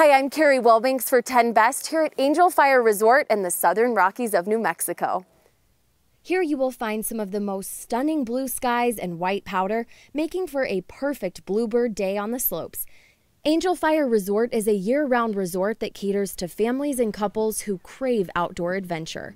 Hi, I'm Carri Wilbanks for 10 Best here at Angel Fire Resort in the Southern Rockies of New Mexico. Here you will find some of the most stunning blue skies and white powder, making for a perfect bluebird day on the slopes. Angel Fire Resort is a year round resort that caters to families and couples who crave outdoor adventure.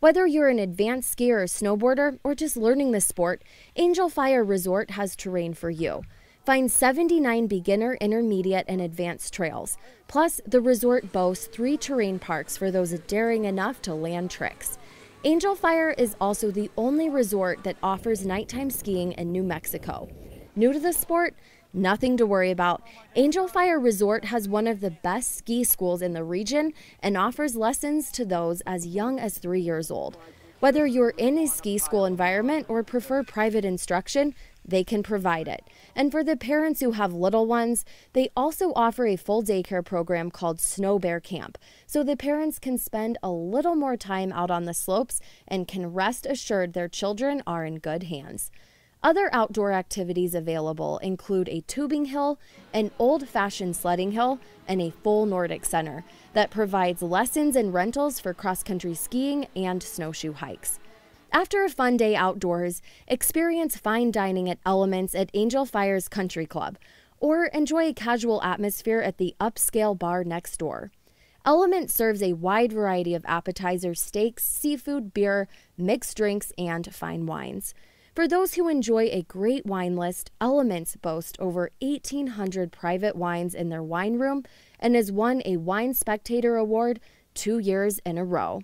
Whether you're an advanced skier or snowboarder or just learning the sport, Angel Fire Resort has terrain for you. Find 79 beginner, intermediate, and advanced trails. Plus, the resort boasts three terrain parks for those daring enough to land tricks. Angel Fire is also the only resort that offers nighttime skiing in New Mexico. New to the sport? Nothing to worry about. Angel Fire Resort has one of the best ski schools in the region and offers lessons to those as young as three years old. Whether you're in a ski school environment or prefer private instruction, they can provide it. And for the parents who have little ones, they also offer a full daycare program called Snow Bear Camp, so the parents can spend a little more time out on the slopes and can rest assured their children are in good hands. Other outdoor activities available include a tubing hill, an old fashioned sledding hill, and a full Nordic center that provides lessons and rentals for cross country skiing and snowshoe hikes. After a fun day outdoors, experience fine dining at Elements at Angel Fires Country Club, or enjoy a casual atmosphere at the upscale bar next door. Element serves a wide variety of appetizers, steaks, seafood, beer, mixed drinks, and fine wines. For those who enjoy a great wine list, Elements boast over 1,800 private wines in their wine room and has won a Wine Spectator Award two years in a row.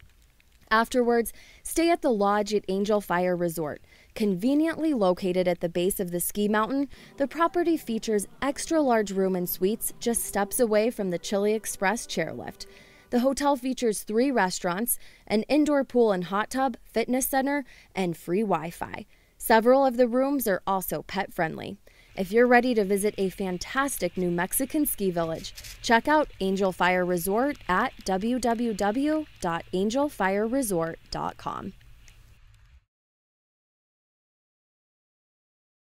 Afterwards, stay at the lodge at Angel Fire Resort. Conveniently located at the base of the ski mountain, the property features extra large room and suites just steps away from the Chili Express chairlift. The hotel features three restaurants, an indoor pool and hot tub, fitness center, and free Wi Fi. Several of the rooms are also pet friendly. If you're ready to visit a fantastic New Mexican ski village, check out Angel Fire Resort at www.angelfireresort.com.